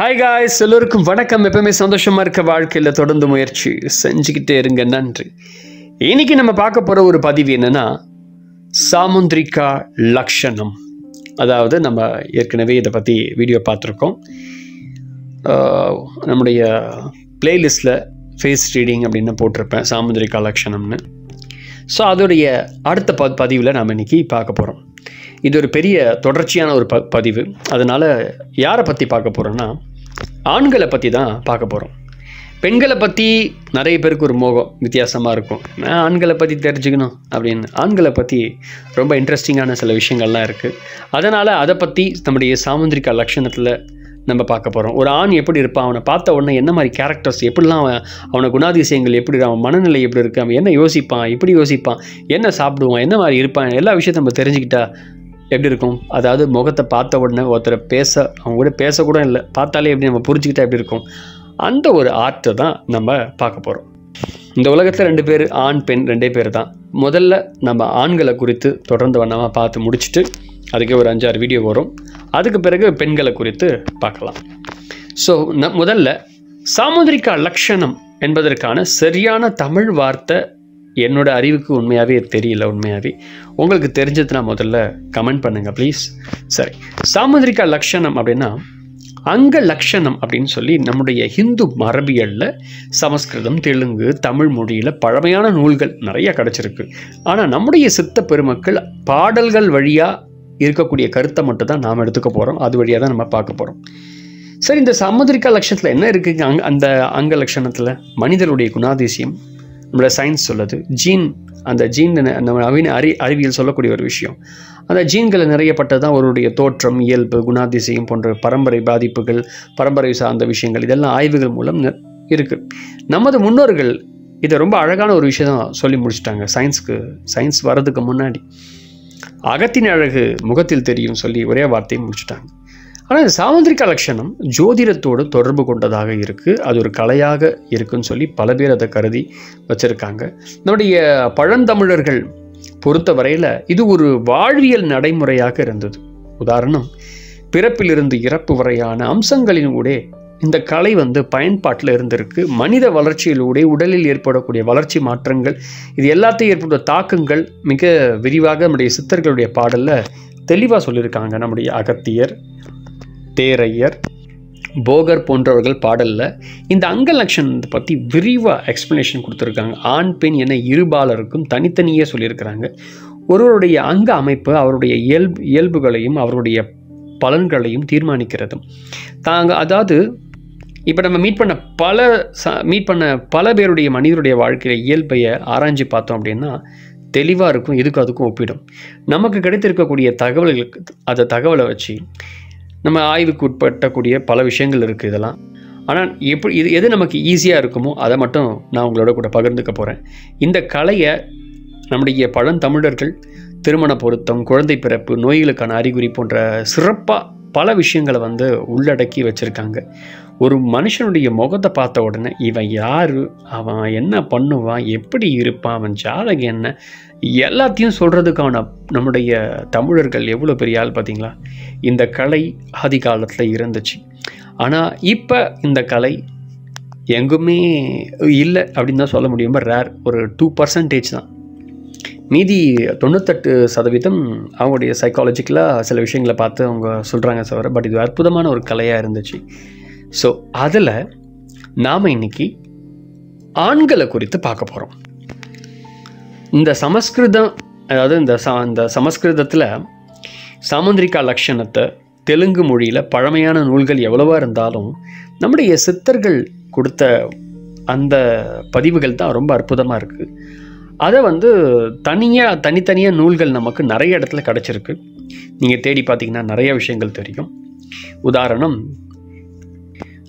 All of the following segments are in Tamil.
ஹாய் காய்ஸ் எல்லோருக்கும் வணக்கம். எப்பவுமே சந்தோஷமாக இருக்க வாழ்க்கையில் தொடர்ந்து முயற்சி செஞ்சுக்கிட்டே இருங்க. நன்றி. இன்னைக்கு நம்ம பார்க்க போகிற ஒரு பதிவு என்னன்னா சாமுந்திரிகா லக்ஷணம். அதாவது நம்ம ஏற்கனவே இதை பற்றி வீடியோ பார்த்துருக்கோம். நம்முடைய பிளேலிஸ்டில் ஃபேஸ் ரீடிங் அப்படின்னு போட்டிருப்பேன் சாமுந்திரிகா லக்ஷணம்னு. ஸோ அதோடைய அடுத்த ப பதிவில் நாம் இன்னைக்கு பார்க்க போகிறோம் இது ஒரு பெரிய தொடர்ச்சியான ஒரு ப பதிவு. அதனால் யாரை பற்றி பார்க்க போகிறோன்னா ஆண்களை பற்றி தான் பார்க்க போகிறோம் பெண்களை பற்றி நிறைய பேருக்கு ஒரு மோகம் வித்தியாசமாக இருக்கும். நான் ஆண்களை பற்றி தெரிஞ்சுக்கணும் அப்படின்னு. ஆண்களை பற்றி ரொம்ப இன்ட்ரெஸ்டிங்கான சில விஷயங்கள்லாம் இருக்குது அதனால் அதை பற்றி நம்முடைய சாமுந்திரிகா லட்சணத்தில் நம்ம பார்க்க போகிறோம் ஒரு ஆண் எப்படி இருப்பான் அவனை பார்த்த உடனே என்ன மாதிரி கேரக்டர்ஸ் எப்படிலாம் அவன் அவனை குணாதிசயங்கள் எப்படி அவன் மனநிலை எப்படி இருக்கு? அவன் என்ன யோசிப்பான்? எப்படி யோசிப்பான்? என்ன சாப்பிடுவான்? என்ன மாதிரி இருப்பான்? எல்லா விஷயத்தையும் நம்ம தெரிஞ்சுக்கிட்டா எப்படி இருக்கும்? அதாவது முகத்தை பார்த்த உடனே ஒருத்தரை பேச அவங்க கூட பேசக்கூட இல்லை பார்த்தாலே எப்படி நம்ம புரிஞ்சுக்கிட்டா எப்படி இருக்கும்? அந்த ஒரு ஆர்ட்டை தான் நம்ம பார்க்க போகிறோம் இந்த உலகத்தில் ரெண்டு பேர் ஆண் பெண் ரெண்டே பேர் தான். முதல்ல நம்ம ஆண்களை குறித்து தொடர்ந்து வண்ணமாக பார்த்து முடிச்சுட்டு அதுக்கே ஒரு அஞ்சாறு வீடியோ வரும். அதுக்கு பிறகு பெண்களை குறித்து பார்க்கலாம். ஸோ ந முதல்ல சாமுதிரிக்கா லக்ஷணம் என்பதற்கான சரியான தமிழ் வார்த்தை என்னோட அறிவுக்கு உண்மையாகவே தெரியல உண்மையாகவே உங்களுக்கு தெரிஞ்சதுன்னா முதல்ல கமெண்ட் பண்ணுங்கள் ப்ளீஸ் சரி. சாமுதிரிகா லக்ஷணம் அப்படின்னா அங்க லக்ஷணம் அப்படின்னு சொல்லி நம்முடைய ஹிந்து மரபியலில் சமஸ்கிருதம் தெலுங்கு தமிழ் மொழியில் பழமையான நூல்கள் நிறைய கிடச்சிருக்கு. ஆனால் நம்முடைய சித்த பெருமக்கள் பாடல்கள் வழியாக இருக்கக்கூடிய கருத்தை மட்டும் தான் நாம் எடுத்துக்க போகிறோம் அது வழியாக தான் நம்ம பார்க்க போகிறோம் சரி இந்த சாமுதிரிகா லட்சணத்தில் என்ன இருக்குங்க அங் அந்த அங்க லட்சணத்தில் மனிதனுடைய குணாதிசயம் நம்மளோட சயின்ஸ் சொல்லுது. ஜீன் அந்த ஜீன் நம்ம நவீன அறி அறிவியல் சொல்லக்கூடிய ஒரு விஷயம். அந்த ஜீன்களை நிறையப்பட்டது தான் அவருடைய தோற்றம் இயல்பு குணாதிசயம் போன்ற பரம்பரை பாதிப்புகள் பரம்பரை சார்ந்த விஷயங்கள் இதெல்லாம் ஆய்வுகள் மூலம் இருக்குது நமது முன்னோர்கள் இதை ரொம்ப அழகான ஒரு விஷயம் சொல்லி முடிச்சிட்டாங்க. சயின்ஸ்க்கு சயின்ஸ் வர்றதுக்கு முன்னாடி. அகத்தின் அழகு முகத்தில் தெரியும் சொல்லி ஒரே வார்த்தையை முடிச்சுட்டாங்க. ஆனால் இந்த சாமுந்திரிகா லட்சணம். ஜோதிடத்தோடு தொடர்பு கொண்டதாக இருக்குது அது ஒரு கலையாக இருக்குன்னு சொல்லி பல பேர் அதை கருதி வச்சுருக்காங்க. நம்முடைய பழந்தமிழர்கள் பொறுத்த வரையில் இது ஒரு வாழ்வியல் நடைமுறையாக இருந்தது. உதாரணம் பிறப்பிலிருந்து இறப்பு வரையான அம்சங்களினூடே இந்த கலை வந்து பயன்பாட்டில் இருந்திருக்கு. மனித வளர்ச்சியிலூடே உடலில் ஏற்படக்கூடிய வளர்ச்சி மாற்றங்கள் இது எல்லாத்தையும் ஏற்படுற தாக்கங்கள் மிக விரிவாக நம்முடைய சித்தர்களுடைய பாடலில் தெளிவாக சொல்லியிருக்காங்க நம்முடைய அகத்தியர். தேரையர் போகர் போன்றவர்கள் பாடலில் இந்த அங்க லட்சணத்தை பற்றி விரிவாக எக்ஸ்ப்ளனேஷன் கொடுத்துருக்காங்க. ஆண் பெண் என இருபாலருக்கும் தனித்தனியே சொல்லியிருக்கிறாங்க. ஒருவருடைய அங்க அமைப்பு அவருடைய இயல்பு இயல்புகளையும் அவருடைய பலன்களையும் தீர்மானிக்கிறது தாங்க அதாவது இப்போ நம்ம மீட் பண்ண பல ச மீட் பண்ண பல பேருடைய மனிதருடைய வாழ்க்கையில் இயல்பையை ஆராய்ஞ்சு பார்த்தோம் அப்படின்னா தெளிவாக இருக்கும் இதுக்கும் அதுக்கும் ஒப்பிடும். நமக்கு கிடைத்திருக்கக்கூடிய தகவல்களுக்கு அந்த தகவலை வச்சு நம்ம ஆய்வுக்கு உட்பட்டக்கூடிய பல விஷயங்கள் இருக்குது இதெல்லாம். ஆனால் எப்படி இது எது நமக்கு ஈஸியாக இருக்குமோ அதை மட்டும் நான் உங்களோட கூட பகிர்ந்துக்க போகிறேன் இந்த கலையை நம்முடைய பழந்தமிழர்கள் திருமண பொருத்தம் குழந்தை பிறப்பு நோய்களுக்கான அறிகுறி போன்ற சிறப்பாக பல விஷயங்களை வந்து உள்ளடக்கி வச்சுருக்காங்க. ஒரு மனுஷனுடைய முகத்தை பார்த்த உடனே இவன் யார்? அவன் என்ன பண்ணுவான்? எப்படி இருப்பான்? அவன் ஜாதகம் என்ன? எல்லாத்தையும் சொல்கிறதுக்கான நம்முடைய தமிழர்கள் எவ்வளோ பெரிய ஆள் பார்த்தீங்களா? இந்த கலை ஆதி காலத்தில் இருந்துச்சு. ஆனால் இப்போ இந்த கலை எங்குமே இல்லை அப்படின்னு தான் சொல்ல முடியும். ரேர் ஒரு டூ பர்சன்டேஜ் தான். மீதி தொண்ணூத்தெட்டு சதவீதம் அவங்களுடைய சைக்காலஜிக்கலாக சில விஷயங்களை பார்த்து அவங்க சொல்கிறாங்க தவிர பட் இது அற்புதமான ஒரு கலையாக இருந்துச்சு. ஸோ அதில் நாம் இன்னைக்கு ஆண்களை குறித்து பார்க்க போகிறோம் இந்த சமஸ்கிருதம் அதாவது இந்த ச இந்த சமஸ்கிருதத்தில் சாமுந்திரிகா லக்ஷணத்தை தெலுங்கு மொழியில் பழமையான நூல்கள் எவ்வளவா இருந்தாலும் நம்முடைய சித்தர்கள் கொடுத்த அந்த பதிவுகள் தான் ரொம்ப அற்புதமாக இருக்குது அதை வந்து தனியாக தனித்தனியாக நூல்கள் நமக்கு நிறைய இடத்துல கிடச்சிருக்கு. நீங்கள் தேடி பார்த்தீங்கன்னா நிறைய விஷயங்கள் தெரியும். உதாரணம்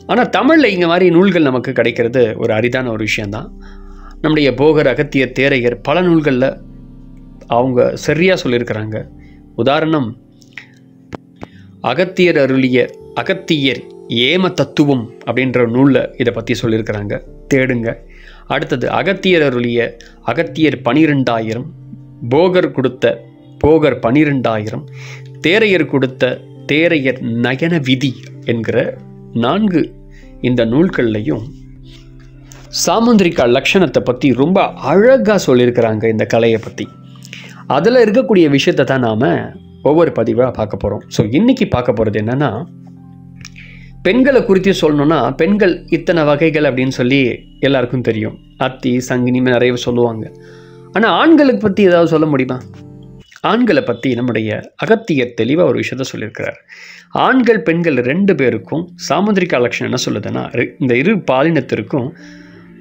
ஆனால் தமிழில் இங்கே மாதிரி நூல்கள் நமக்கு கிடைக்கிறது ஒரு அரிதான ஒரு விஷயந்தான் நம்முடைய போகர் அகத்தியர் தேரையர் பல நூல்களில் அவங்க சரியாக சொல்லியிருக்கிறாங்க உதாரணம் அகத்தியர் அருளிய அகத்தியர் ஏம தத்துவம் அப்படின்ற நூலில் இதை பற்றி சொல்லியிருக்கிறாங்க தேடுங்க. அடுத்தது அகத்தியர் அருளிய அகத்தியர் பனிரெண்டாயிரம் போகர் கொடுத்த போகர் பனிரெண்டாயிரம் தேரையர் கொடுத்த தேரையர் நயன விதி என்கிற நான்கு இந்த நூல்கள்லையும் சாமுந்திரிகா லக்ஷணத்தை பற்றி ரொம்ப அழகாக சொல்லியிருக்கிறாங்க இந்த கலையை பற்றி அதில் இருக்கக்கூடிய விஷயத்தை தான் நாம் ஒவ்வொரு பதிவாக பார்க்க போகிறோம் ஸோ இன்றைக்கி பார்க்க போகிறது என்னென்னா பெண்களை குறித்து சொல்லணும்னா பெண்கள் இத்தனை வகைகள் அப்படின்னு சொல்லி எல்லாருக்கும் தெரியும். அத்தி சங்கினி நிறைய சொல்லுவாங்க. ஆனால் ஆண்களுக்கு பற்றி ஏதாவது சொல்ல முடியுமா? ஆண்களை பற்றி நம்முடைய அகத்தியர் தெளிவாக ஒரு விஷயத்த சொல்லியிருக்கிறார். ஆண்கள் பெண்கள் ரெண்டு பேருக்கும் சாமுந்திரிகா லட்சணம் என்ன சொல்லுதுன்னா இந்த இரு பாலினத்திற்கும்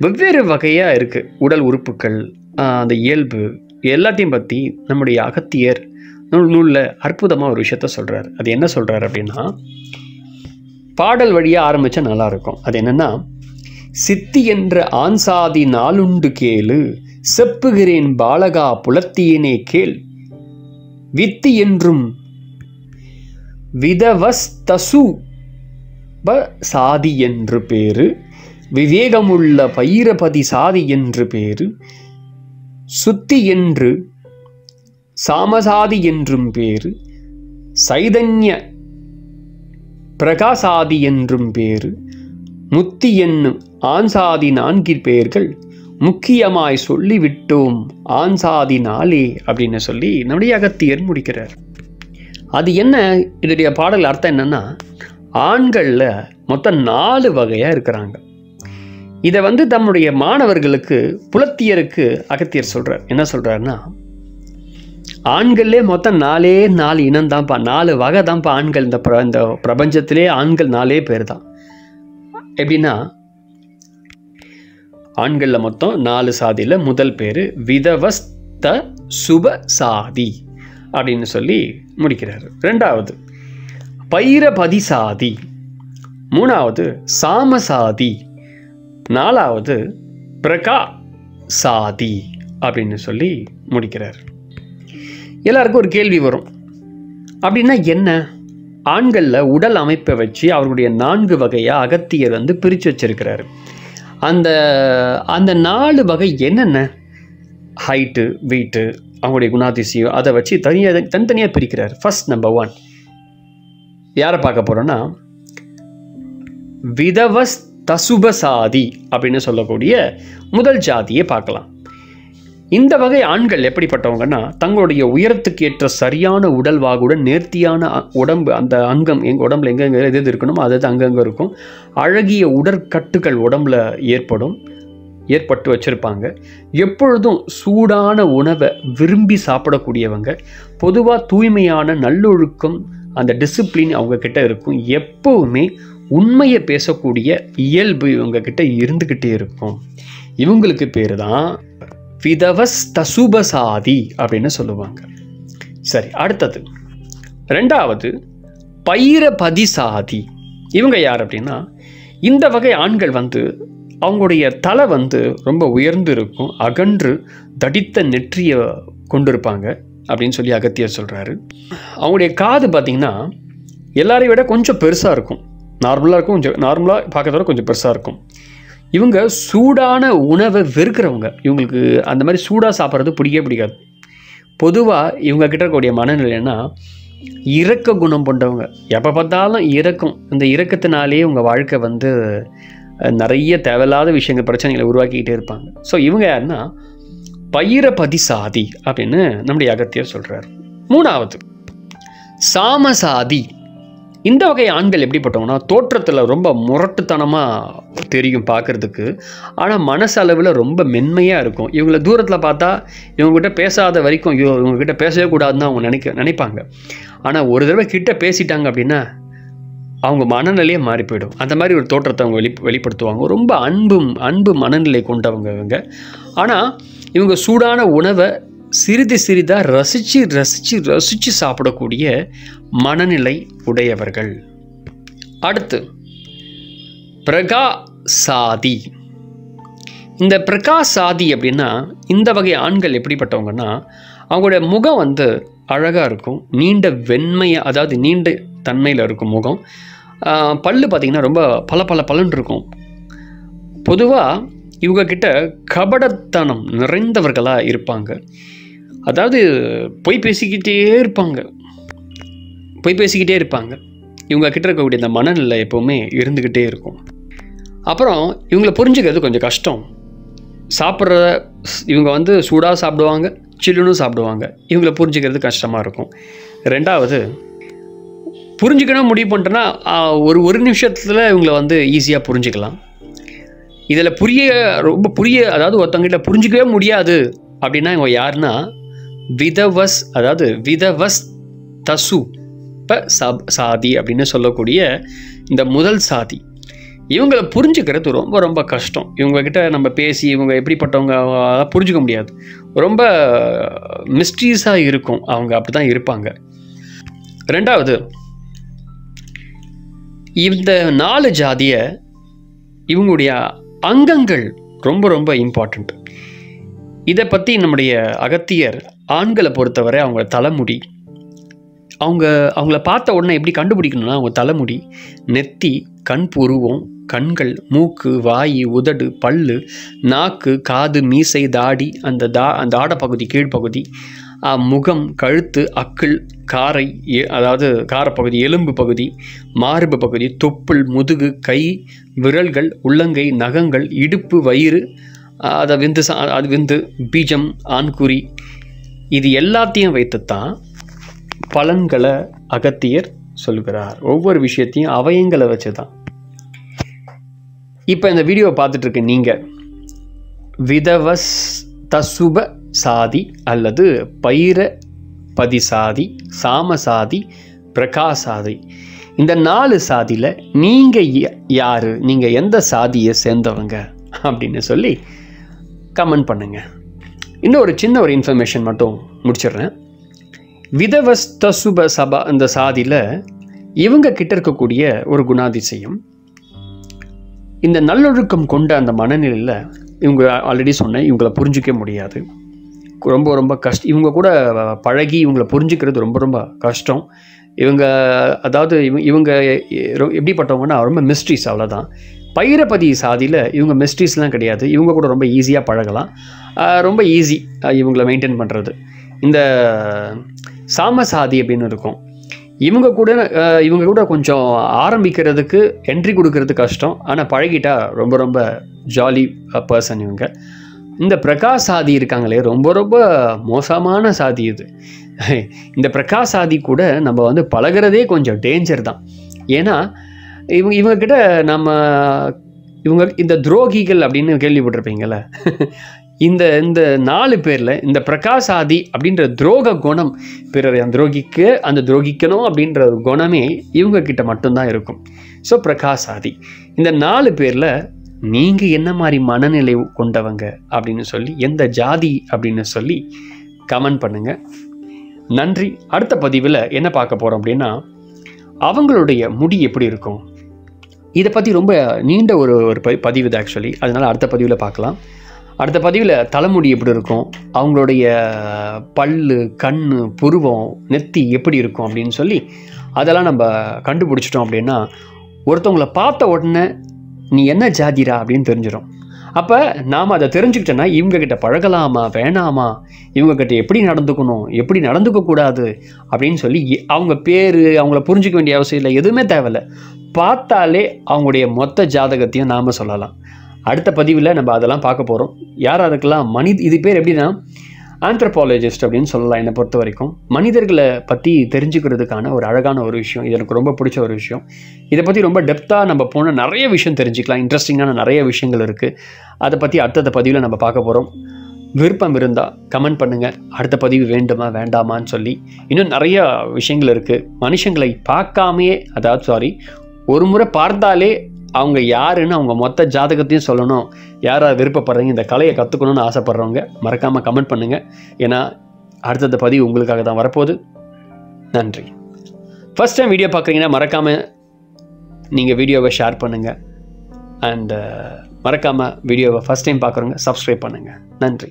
வெவ்வேறு வகையாக இருக்குது உடல் உறுப்புகள் அந்த இயல்பு எல்லாத்தையும் பற்றி நம்முடைய அகத்தியர் நூல் நூலில் அற்புதமாக ஒரு விஷயத்த சொல்கிறார் அது என்ன சொல்கிறார் அப்படின்னா பாடல் வழியாக ஆரம்பித்தா நல்லாயிருக்கும் அது என்னென்னா சித்தி என்ற ஆன்சாதி நாளுண்டு கேளு செப்புகிறேன் பாலகா புலத்தியனே கேள். வித்தி என்றும் விதவஸ்தசு சாதி என்று பேரு விவேகமுள்ள பைரபதி சாதி என்று பேரு சுத்தி என்று சாமசாதி என்றும் பேரு சைதன்ய பிரகாசாதி என்றும் பேரு முத்தி என்னும் ஆன்சாதி நான்கு பேர்கள் முக்கியமாய் சொல்லிவிட்டோம் ஆன்சாதி நாளே அப்படின்னு சொல்லி நம்முடைய அகத்தியர் முடிக்கிறார். அது என்ன? இதனுடைய பாடல் அர்த்தம் என்னன்னா ஆண்களில் மொத்தம் நாலு வகையாக இருக்கிறாங்க. இதை வந்து தம்முடைய மாணவர்களுக்கு புலத்தியருக்கு அகத்தியர் சொல்கிறார் என்ன சொல்கிறாருன்னா ஆண்கள்லே மொத்தம் நாலே நாலு இனம் தான்ப்பா நாலு வகை தான்ப்பா ஆண்கள் இந்த பிர இந்த பிரபஞ்சத்திலே ஆண்கள் நாலே பேர் தான் எப்படின்னா ஆண்களில் மொத்தம் நாலு சாதியில் முதல் பேர் விதவஸ்த சுப சாதி அப்படின்னு சொல்லி முடிக்கிறார். ரெண்டாவது பைரபதி சாதி மூணாவது சாமசாதி. நாலாவது பிரகா சாதி அப்படின்னு சொல்லி முடிக்கிறார். எல்லாருக்கும் ஒரு கேள்வி வரும். அப்படின்னா என்ன? ஆண்களில் உடல் அமைப்பை வச்சு அவர்களுடைய நான்கு வகையாக அகத்தியர் வந்து பிரித்து வச்சிருக்கிறாரு. அந்த அந்த நாலு வகை என்னென்ன? ஹைட்டு வெயிட்டு அவங்களுடைய குணாதிசயம் அதை வச்சு தனியாக தனித்தனியாக பிரிக்கிறார். ஃபர்ஸ்ட் நம்பர் ஒன் யாரை பார்க்க போகிறோன்னா விதவஸ் தசுபசாதி அப்படின்னு சொல்லக்கூடிய முதல் ஜாதியை பார்க்கலாம். இந்த வகை ஆண்கள் எப்படிப்பட்டவங்கன்னா தங்களுடைய உயரத்துக்கு ஏற்ற சரியான உடல்வாகுடன் நேர்த்தியான அ- உடம்பு அந்த அங்கம் எங்கள் உடம்புல எங்கெங்க எது எது இருக்கணுமோ அது அங்கங்கே இருக்கும். அழகிய உடற்கட்டுகள் உடம்புல ஏற்படும் ஏற்பட்டு வச்சுருப்பாங்க. எப்பொழுதும் சூடான உணவை விரும்பி சாப்பிடக்கூடியவங்க பொதுவாக தூய்மையான நல்லொழுக்கம் அந்த டிசிப்ளின் அவங்கக்கிட்ட இருக்கும். எப்போவுமே உண்மையை பேசக்கூடிய இயல்பு இவங்கக்கிட்ட இருந்துக்கிட்டே இருக்கும். இவங்களுக்கு பேர் தான் விதவஸ் தசுபசாதி அப்படின்னு சொல்லுவாங்க. சரி அடுத்தது. ரெண்டாவது பைரபதி சாதி இவங்க யார் அப்படின்னா இந்த வகை ஆண்கள் வந்து அவங்களுடைய தலை வந்து ரொம்ப உயர்ந்து இருக்கும் அகன்று தடித்த நெற்றியை கொண்டிருப்பாங்க அப்படின்னு சொல்லி அகத்தியர் சொல்கிறாரு அவங்களுடைய காது பார்த்திங்கன்னா எல்லாரையும் விட கொஞ்சம் பெருசாக இருக்கும். நார்மலாக இருக்கும் கொஞ்சம் நார்மலாக பார்க்கறத கொஞ்சம் பெருசாக இருக்கும். இவங்க சூடான உணவை வெறுக்கிறவங்க. இவங்களுக்கு அந்த மாதிரி சூடாக சாப்பிட்றது பிடிக்கவே பிடிக்காது. பொதுவாக இவங்க கிட்ட இருக்கக்கூடிய மனநிலைன்னா இரக்க குணம் கொண்டவங்க. எப்போ பார்த்தாலும் இறக்கும் இந்த இறக்கத்தினாலேயே உங்கள் வாழ்க்கை வந்து நிறைய தேவையில்லாத விஷயங்கள் பிரச்சனைகளை உருவாக்கிக்கிட்டே இருப்பாங்க. ஸோ இவங்க யாருன்னா பைரபதி சாதி அப்படின்னு நம்முடைய அகத்தியர் சொல்கிறார் மூணாவது சாமசாதி. இந்த வகை ஆண்கள் எப்படிப்பட்டவங்கன்னா தோற்றத்தில் ரொம்ப முரட்டுத்தனமாக தெரியும் பார்க்கறதுக்கு ஆனால் மனசளவில் ரொம்ப மென்மையாக இருக்கும். இவங்கள தூரத்தில் பார்த்தா இவங்ககிட்ட பேசாத வரைக்கும் ஐயோ இவங்ககிட்ட பேசவே கூடாதுன்னு அவங்க நினைக்க நினைப்பாங்க. ஆனால் ஒரு தடவை கிட்ட பேசிட்டாங்க அப்படின்னா அவங்க மனநிலையே மாறி போயிடும். அந்த மாதிரி ஒரு தோற்றத்தை அவங்க வெளி வெளிப்படுத்துவாங்க. ரொம்ப அன்பும் அன்பு மனநிலை கொண்டவங்க இவங்க. ஆனால் இவங்க சூடான உணவை சிறிது சிறிதாக ரசித்து ரசித்து ரசித்து சாப்பிடக்கூடிய மனநிலை உடையவர்கள். அடுத்து பிரகா சாதி இந்த பிரகாஷ் சாதி அப்படின்னா இந்த வகை ஆண்கள் எப்படிப்பட்டவங்கன்னா அவங்களுடைய முகம் வந்து அழகாக இருக்கும் நீண்ட வெண்மையை அதாவது நீண்ட தன்மையில் இருக்கும் முகம். பல்லு பார்த்திங்கன்னா ரொம்ப பல பல பலன் இருக்கும். பொதுவாக இவங்கக்கிட்ட கபடத்தனம் நிறைந்தவர்களாக இருப்பாங்க. அதாவது பொய் பேசிக்கிட்டே இருப்பாங்க. பொய் பேசிக்கிட்டே இருப்பாங்க. இவங்க கிட்ட இருக்கக்கூடிய இந்த மனநிலை எப்போவுமே இருந்துக்கிட்டே இருக்கும். அப்புறம் இவங்களை புரிஞ்சுக்கிறது கொஞ்சம் கஷ்டம். சாப்பிட்ற இவங்க வந்து சூடாக சாப்பிடுவாங்க சில்லுன்னு சாப்பிடுவாங்க. இவங்களை புரிஞ்சுக்கிறது கஷ்டமாக இருக்கும். ரெண்டாவது புரிஞ்சுக்கணும் முடிவு பண்ணிட்டேன்னா ஒரு ஒரு நிமிஷத்தில் இவங்களை வந்து ஈஸியாக புரிஞ்சுக்கலாம். இதில் புரிய ரொம்ப புரிய அதாவது ஒருத்தவங்கிட்ட புரிஞ்சிக்கவே முடியாது. அப்படின்னா இவங்க யாருன்னா விதவஸ் அதாவது விதவஸ் தசு ப சப் சாதி அப்படின்னு சொல்லக்கூடிய இந்த முதல் சாதி. இவங்களை புரிஞ்சுக்கிறது ரொம்ப ரொம்ப கஷ்டம். இவங்கக்கிட்ட நம்ம பேசி இவங்க எப்படிப்பட்டவங்க புரிஞ்சுக்க முடியாது. ரொம்ப மிஸ்ட்ரீஸாக இருக்கும். அவங்க அப்படி தான் இருப்பாங்க. ரெண்டாவது இந்த நாலு ஜாதியை இவங்களுடைய அங்கங்கள் ரொம்ப ரொம்ப இம்பார்ட்டண்ட் இதை பற்றி நம்முடைய அகத்தியர் ஆண்களை பொறுத்தவரை அவங்க தலைமுடி. அவங்க அவங்கள பார்த்த உடனே எப்படி கண்டுபிடிக்கணும்னா அவங்க தலைமுடி நெத்தி கண் புருவம் கண்கள் மூக்கு வாய் உதடு பல்லு நாக்கு காது மீசை தாடி அந்த தா அந்த ஆடப்பகுதி கீழ்ப்பகுதி முகம் கழுத்து அக்கிள் காரை எ- அதாவது காரப்பகுதி எலும்பு பகுதி மார்பு பகுதி தொப்புள் முதுகு கை விரல்கள் உள்ளங்கை நகங்கள் இடுப்பு வயிறு அதை விந்து சா அது விந்து பீஜம் ஆண்குறி இது எல்லாத்தையும் வைத்துத்தான் பலன்களை அகத்தியர் சொல்கிறார் ஒவ்வொரு விஷயத்தையும் அவயங்களை வச்சு தான் இப்போ இந்த வீடியோவை பார்த்துட்டு இருக்க நீங்கள் விதவஸ் தசுப சாதி அல்லது பைர பதிசாதி சாமசாதி பிரகாசாதி இந்த நாலு சாதியில் நீங்கள் யார்? நீங்கள் எந்த சாதியை சேர்ந்தவங்க? அப்படின்னு சொல்லி கமெண்ட் பண்ணுங்கள் இன்னும் ஒரு சின்ன ஒரு இன்ஃபர்மேஷன் மட்டும் முடிச்சிடுறேன். விதவஸ்தசுப சபா இந்த சாதியில் இவங்க கிட்ட இருக்கக்கூடிய ஒரு குணாதிசயம். இந்த நல்லொழுக்கம் கொண்ட அந்த மனநிலையில் இவங்க ஆல்ரெடி சொன்னேன் இவங்களை புரிஞ்சிக்க முடியாது. ரொம்ப ரொம்ப கஷ்ட இவங்க கூட பழகி இவங்களை புரிஞ்சுக்கிறது ரொம்ப ரொம்ப கஷ்டம். இவங்க அதாவது இவங்க எப்படிப்பட்டவங்கன்னா ரொம்ப மிஸ்ட்ரிஸ் அவ்வளோதான் பைரபதி சாதியில் இவங்க மிஸ்ட்ரீஸ்லாம் கிடையாது. இவங்க கூட ரொம்ப ஈஸியாக பழகலாம். ரொம்ப ஈஸி இவங்களை மெயின்டைன் பண்ணுறது இந்த சாம சாதி அப்படின்னு இருக்கும். இவங்க கூட இவங்க கூட கொஞ்சம் ஆரம்பிக்கிறதுக்கு என்ட்ரி கொடுக்கறது கஷ்டம். ஆனால் பழகிட்டா ரொம்ப ரொம்ப ஜாலி பர்சன் இவங்க. இந்த பிரகாஷ் சாதி இருக்காங்களே ரொம்ப ரொம்ப மோசமான சாதி இது. இந்த பிரகாஷ் சாதி கூட நம்ம வந்து பழகுறதே கொஞ்சம் டேஞ்சர் தான். ஏன்னா இவங்க இவங்க கிட்ட நம்ம இவங்க இந்த துரோகிகள் அப்படின்னு கேள்விப்பட்டிருப்பீங்கள இந்த இந்த நாலு பேரில் இந்த பிரகாசாதி அப்படின்ற துரோக குணம் பிறரை துரோகிக்கு அந்த துரோகிக்கணும் அப்படின்ற குணமே இவங்க கிட்ட மட்டும்தான் இருக்கும். ஸோ பிரகாசாதி. இந்த நாலு பேரில் நீங்கள் என்ன மாதிரி மனநிலை கொண்டவங்க அப்படின்னு சொல்லி எந்த ஜாதி அப்படின்னு சொல்லி கமெண்ட் பண்ணுங்கள் நன்றி. அடுத்த பதிவில் என்ன பார்க்க போகிறோம் அப்படின்னா அவங்களுடைய முடி எப்படி இருக்கும்? இதை பற்றி ரொம்ப நீண்ட ஒரு ஒரு ப- பதிவு இது ஆக்சுவலி அதனால் அடுத்த பதிவில் பார்க்கலாம். அடுத்த பதிவில் தலைமுடி எப்படி இருக்கும்? அவங்களுடைய பல்லு கண் புருவம் நெத்தி எப்படி இருக்கும் அப்படின்னு சொல்லி அதெல்லாம் நம்ம கண்டுபிடிச்சிட்டோம் அப்படின்னா ஒருத்தவங்கள பார்த்த உடனே நீ என்ன ஜாதிரா அப்படின்னு தெரிஞ்சிடும் அப்போ நாம் அதை தெரிஞ்சுக்கிட்டோன்னா இவங்கக்கிட்ட பழகலாமா வேணாமா? இவங்கக்கிட்ட எப்படி நடந்துக்கணும் எப்படி நடந்துக்கக்கூடாது அப்படின்னு சொல்லி எ- அவங்க பேர் அவங்கள புரிஞ்சிக்க வேண்டிய அவசியம் இல்லை எதுவுமே தேவையில்ல. பார்த்தாலே அவங்களுடைய மொத்த ஜாதகத்தையும் நாம் சொல்லலாம். அடுத்த பதிவில் நம்ம அதெல்லாம் பார்க்க போகிறோம் யார் அதுக்கெல்லாம் மனித இது பேர் எப்படின்னா ஆந்த்ரபாலஜிஸ்ட் அப்படின்னு சொல்லலாம் என்னை பொறுத்த வரைக்கும். மனிதர்களை பற்றி தெரிஞ்சுக்கிறதுக்கான ஒரு அழகான ஒரு விஷயம். இது எனக்கு ரொம்ப பிடிச்ச ஒரு விஷயம். இதை பற்றி ரொம்ப டெப்த்தாக நம்ம போன நிறைய விஷயம் தெரிஞ்சுக்கலாம். இன்ட்ரெஸ்டிங்கான நிறைய விஷயங்கள் இருக்குது அதை பற்றி அடுத்தடுத்த பதிவில் நம்ம பார்க்க போகிறோம் விருப்பம் இருந்தால் கமெண்ட் பண்ணுங்கள் அடுத்த பதிவு வேண்டுமா வேண்டாமான்னு சொல்லி. இன்னும் நிறையா விஷயங்கள் இருக்குது மனுஷங்களை பார்க்காமையே அதாவது சாரி ஒரு முறை பார்த்தாலே அவங்க யாருன்னு அவங்க மொத்த ஜாதகத்தையும் சொல்லணும். யாராவது விருப்பப்படுறீங்க இந்த கலையை கற்றுக்கணும்னு ஆசைப்படுறவங்க மறக்காமல் கமெண்ட் பண்ணுங்கள் ஏன்னா அடுத்தடுத்த பதிவு உங்களுக்காக தான் வரப்போகுது. நன்றி. ஃபர்ஸ்ட் டைம் வீடியோ பார்க்குறீங்கன்னா மறக்காமல் நீங்கள் வீடியோவை ஷேர் பண்ணுங்கள் அண்டு மறக்காமல் வீடியோவை ஃபஸ்ட் டைம் பார்க்குறவங்க சப்ஸ்கிரைப் பண்ணுங்கள் நன்றி.